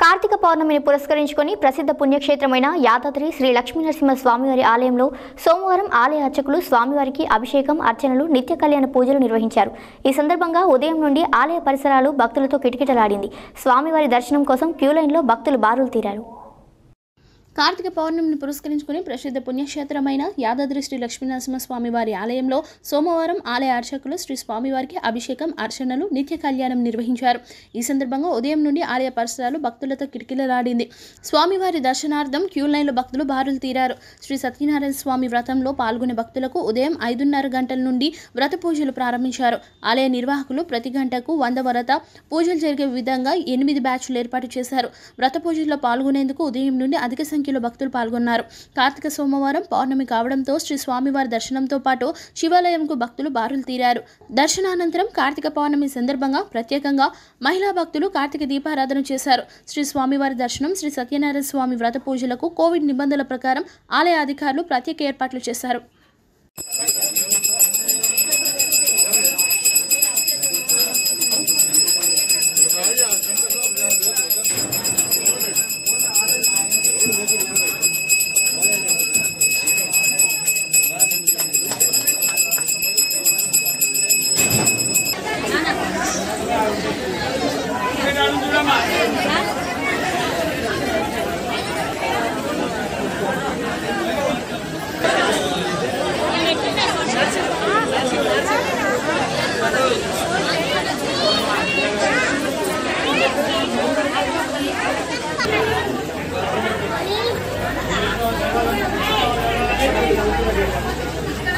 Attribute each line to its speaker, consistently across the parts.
Speaker 1: కార్తీక పౌర్ణమిని పురస్కరించుకొని ప్రసిద్ధ పుణ్యక్షేత్రమైన యాదాద్రి శ్రీ లక్ష్మీనరసింహ స్వామివారి ఆలయంలో సోమవారం ఆలయ అర్చకులు స్వామివారికి అభిషేకం అర్చనలు నిత్య కళ్యాణ పూజలు నిర్వహించారు. ఈ సందర్భంగా ఉదయం నుండి ఆలయ పరిసరాలు భక్తులతో కిటకిటలాడింది. స్వామివారి దర్శనం కోసం క్యూలైన్లో భక్తులు బారులు తీరారు.
Speaker 2: కార్తీక పౌర్ణమిని పురస్కరించుకుని ప్రసిద్ధ పుణ్యక్షేత్రమైన యాదాద్రి శ్రీ లక్ష్మీనరసింహస్వామి వారి ఆలయంలో సోమవారం ఆలయ అర్చకులు శ్రీ స్వామివారికి అభిషేకం అర్చనలు నిత్య కళ్యాణం నిర్వహించారు. ఈ సందర్భంగా ఉదయం నుండి ఆలయ పరిసరాలు భక్తులతో కిటికీలలాడింది. స్వామివారి దర్శనార్థం క్యూ లైన్లో భక్తులు బారులు తీరారు. శ్రీ సత్యనారాయణ స్వామి వ్రతంలో పాల్గొనే భక్తులకు ఉదయం ఐదున్నర గంటల నుండి వ్రత పూజలు ప్రారంభించారు. ఆలయ నిర్వాహకులు ప్రతి గంటకు వంద వరత పూజలు జరిగే విధంగా ఎనిమిది బ్యాచ్లు ఏర్పాటు చేశారు. వ్రత పూజల్లో పాల్గొనేందుకు ఉదయం నుండి అధిక సంఖ్యలో భక్తులు పాల్గొన్నారు. కార్తీక సోమవారం పౌర్ణమి కావడంతో శ్రీ స్వామివారి దర్శనంతో పాటు శివాలయంకు భక్తులు బారులు తీరారు. దర్శనానంతరం కార్తీక పౌర్ణమి సందర్భంగా ప్రత్యేకంగా మహిళా భక్తులు కార్తీక దీపారాధన చేశారు. శ్రీ స్వామివారి దర్శనం శ్రీ సత్యనారాయణ స్వామి వ్రత పూజలకు కోవిడ్ నిబంధనల ప్రకారం ఆలయ అధికారులు ప్రత్యేక ఏర్పాట్లు చేశారు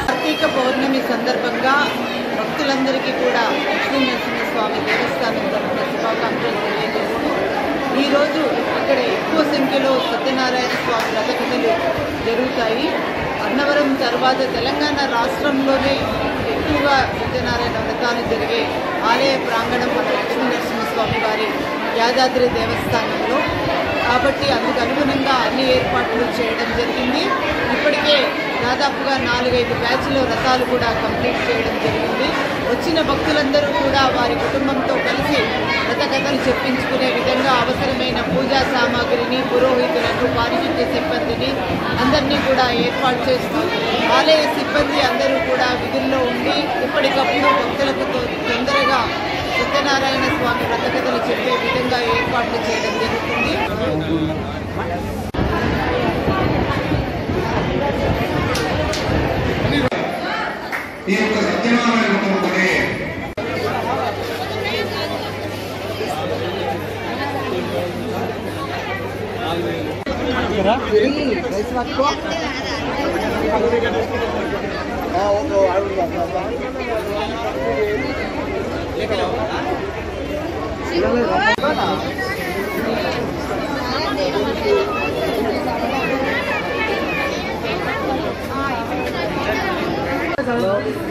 Speaker 3: కార్తీక పౌర్ణమి సందర్భంగా ప్రజలందరికీ కూడా లక్ష్మీ నరసింహస్వామి దేవస్థానం తరఫున శుభాకాంక్షలు తెలియజేస్తూ ఈరోజు ఇక్కడ ఎక్కువ సంఖ్యలో సత్యనారాయణ స్వామి రథకథలు జరుగుతాయి. అన్నవరం తర్వాత తెలంగాణ రాష్ట్రంలోనే ఎక్కువగా సత్యనారాయణ వ్రతాలు జరిగే ఆలయ ప్రాంగణం మన లక్ష్మీ నరసింహస్వామి వారి యాదాద్రి దేవస్థానంలో. కాబట్టి అందుకు అనుగుణంగా అన్ని ఏర్పాట్లు చేయడం జరిగింది. ఇప్పటికే దాదాపుగా నాలుగైదు బ్యాచ్లో రథాలు కూడా కంప్లీట్ చేయడం జరిగింది. వచ్చిన భక్తులందరూ కూడా వారి కుటుంబంతో కలిసి రథ చెప్పించుకునే విధంగా అవసరమైన పూజా సామాగ్రిని పురోహితులను పారిశుద్ధ్య సిబ్బందిని అందరినీ కూడా ఏర్పాటు చేస్తూ ఆలయ సిబ్బంది అందరూ కూడా విధుల్లో ఉండి ఎప్పటికప్పుడు భక్తులకు తొ- తొందరగా సత్యనారాయణ స్వామి వ్రత చెప్పే విధంగా ఏర్పాట్లు చేయడం జరుగుతుంది.
Speaker 4: ఈ యొక్క ¿Verdad? Sí, bakar. Hello.